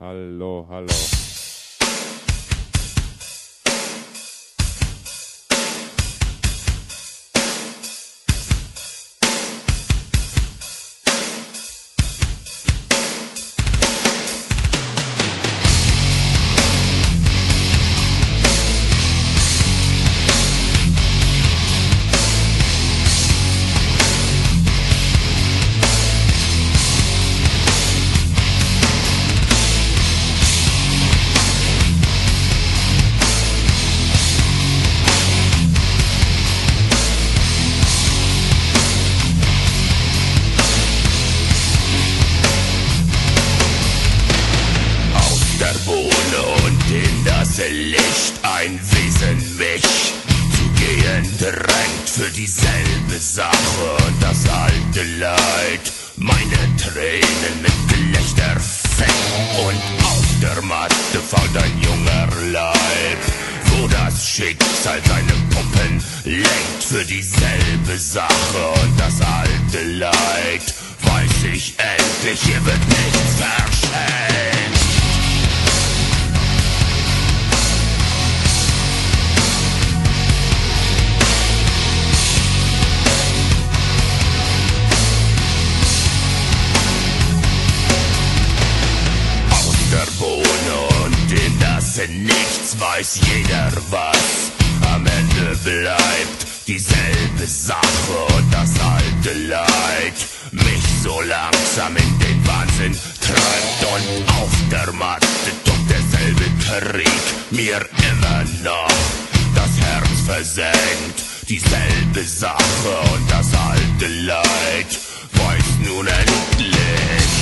Hello, hello. Licht ein Wesen mich zu gehen drängt für dieselbe Sache und das alte Leid. Meine Tränen mit Gelächter fängt und auf der Matte fault ein junger Leib, wo das Schicksal seine Puppen lenkt für dieselbe Sache und das alte Leid. Weiß ich endlich, hier wird nichts verschenkt. Das Nichts weiß jeder was. Am Ende bleibt dieselbe Sache und das alte Leid. Mich so langsam in den Wahnsinn treibt und auf der Matte tobt derselbe Krieg mir immer noch das Herz versenkt. Dieselbe Sache und das alte Leid weiß nun endlich